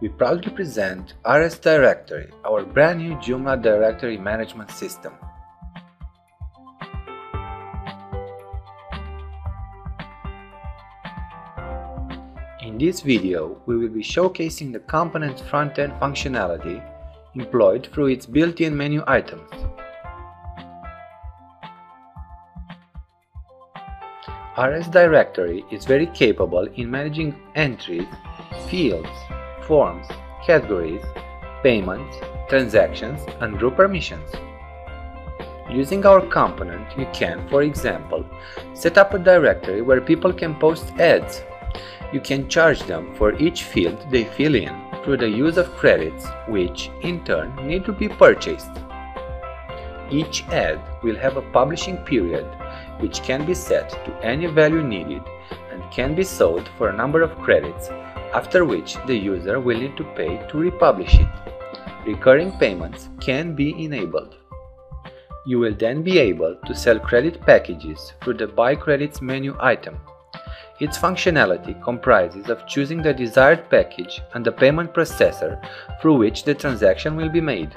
we proudly present RS Directory, our brand new Joomla directory management system. In this video, we will be showcasing the component front-end functionality employed through its built-in menu items. RS Directory is very capable in managing entries, fields, forms, categories, payments, transactions, and group permissions. Using our component, you can, for example, set up a directory where people can post ads. You can charge them for each field they fill in through the use of credits, which, in turn, need to be purchased. Each ad will have a publishing period, which can be set to any value needed and can be sold for a number of credits after which the user will need to pay to republish it. Recurring payments can be enabled. You will then be able to sell credit packages through the Buy Credits menu item. Its functionality comprises of choosing the desired package and the payment processor through which the transaction will be made.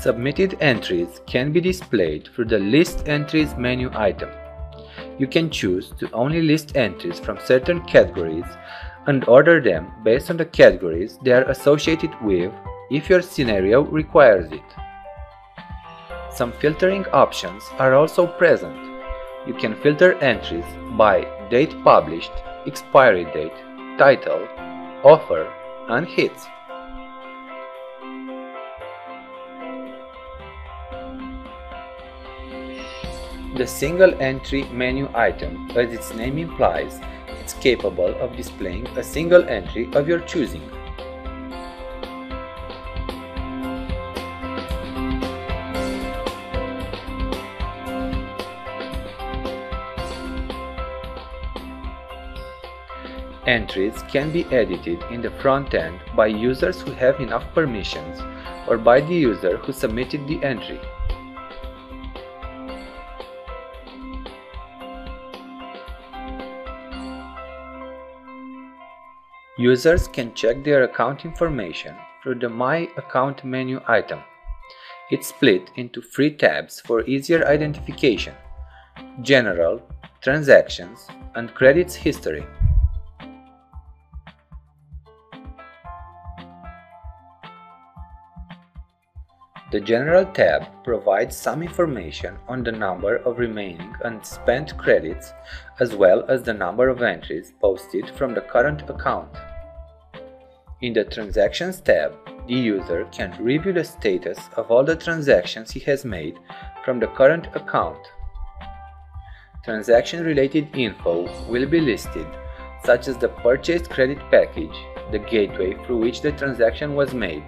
Submitted entries can be displayed through the List Entries menu item. You can choose to only list entries from certain categories and order them based on the categories they are associated with if your scenario requires it. Some filtering options are also present. You can filter entries by date published, expiry date, title, offer, and hits. The single entry menu item, as its name implies, is capable of displaying a single entry of your choosing. Entries can be edited in the front end by users who have enough permissions or by the user who submitted the entry. Users can check their account information through the My Account menu item. It's split into three tabs for easier identification General, Transactions, and Credits History. The General tab provides some information on the number of remaining unspent credits as well as the number of entries posted from the current account. In the Transactions tab, the user can review the status of all the transactions he has made from the current account. Transaction-related info will be listed, such as the purchased credit package, the gateway through which the transaction was made,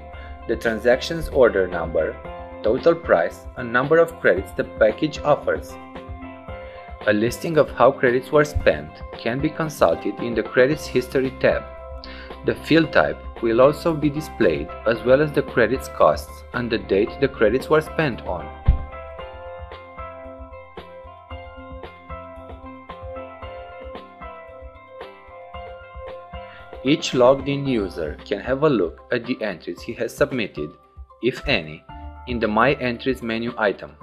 the transaction's order number, total price, and number of credits the package offers. A listing of how credits were spent can be consulted in the Credits History tab. The field type will also be displayed as well as the credits costs and the date the credits were spent on. Each logged-in user can have a look at the entries he has submitted, if any, in the My Entries menu item.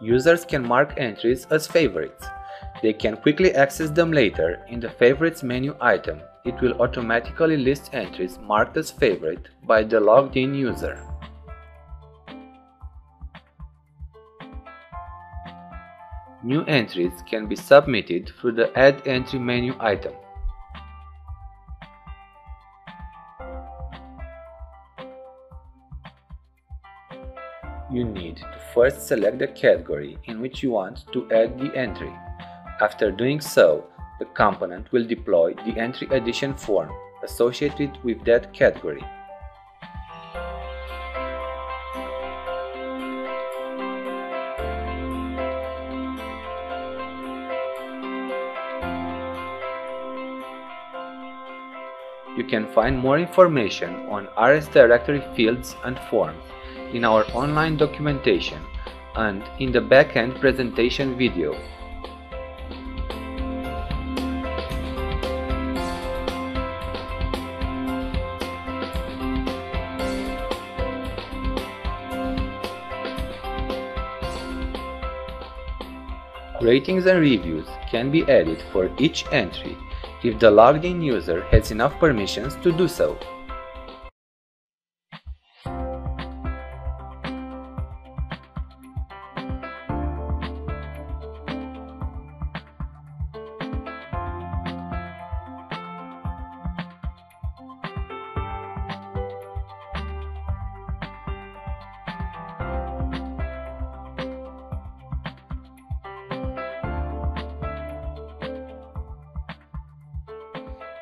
Users can mark entries as favorites. They can quickly access them later in the Favorites menu item. It will automatically list entries marked as favorite by the logged-in user. New entries can be submitted through the Add Entry menu item. You need to first select the category in which you want to add the entry. After doing so, the component will deploy the entry addition form associated with that category. You can find more information on RS directory fields and forms in our online documentation and in the backend presentation video Ratings and reviews can be added for each entry if the logged in user has enough permissions to do so.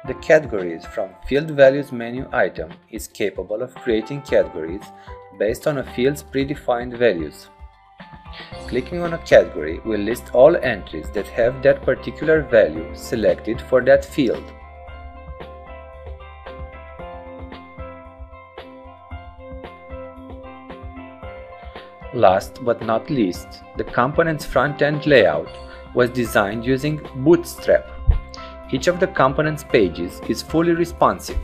The Categories from Field Values menu item is capable of creating categories based on a field's predefined values. Clicking on a category will list all entries that have that particular value selected for that field. Last but not least, the component's front-end layout was designed using Bootstrap each of the component's pages is fully responsive